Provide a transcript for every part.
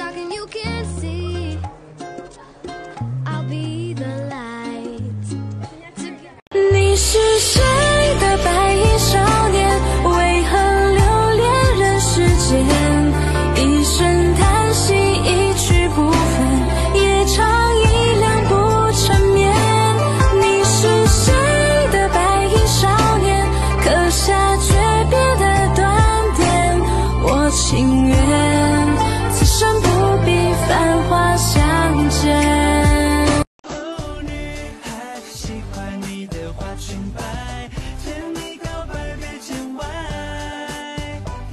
dark and you can't see. 花裙摆，甜蜜告白别见外。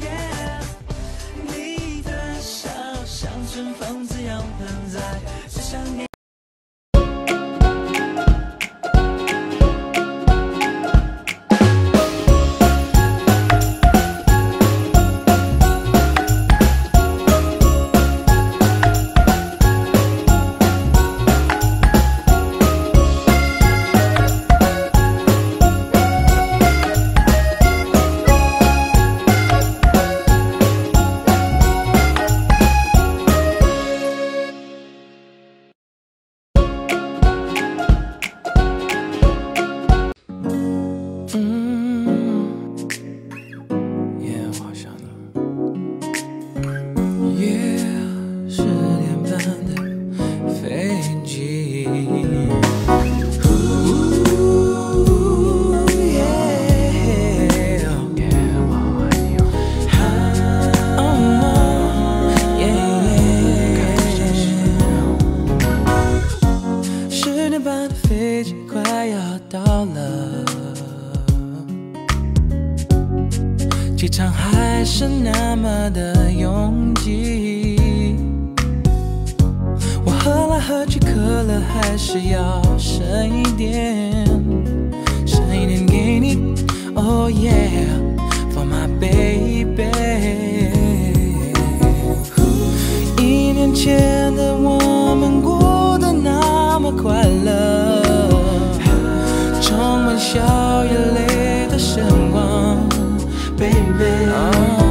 Yeah，你的笑像春风滋养盆栽，只想你。班飞机快要到了，机场还是那么的拥挤。我喝来喝去，可乐还是要剩一点，baby. Oh.